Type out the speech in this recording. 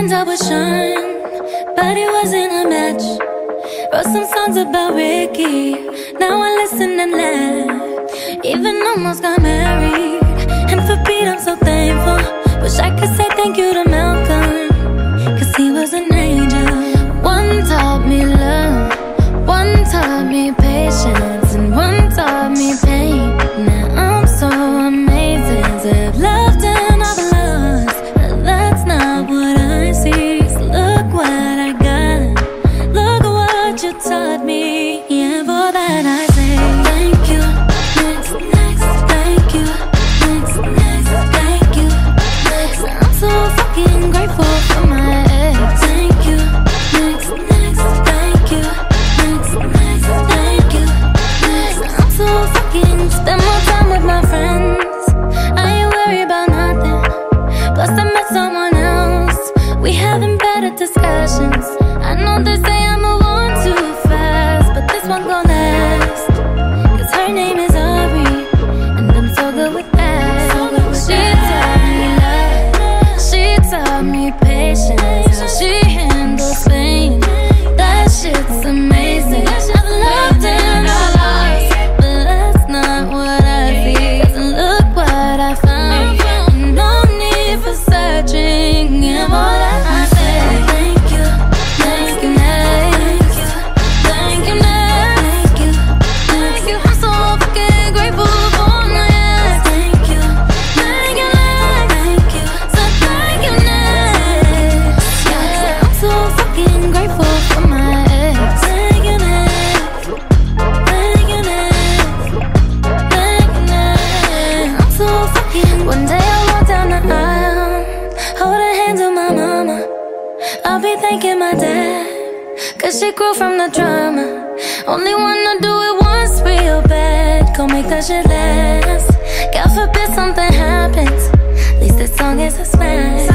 and I was shine But it wasn't a match. Wrote some songs about Ricky Now I listen and laugh. Even almost got married And for Pete I'm so thankful. Wish I could say thank you to Malcolm Cause he was an angel. One taught me love One taught me patience. I'll be thanking my dad. Cause she grew from the drama. Only wanna do it once real bad. Gonna make that shit last. God forbid something happens. At least this song is a smash.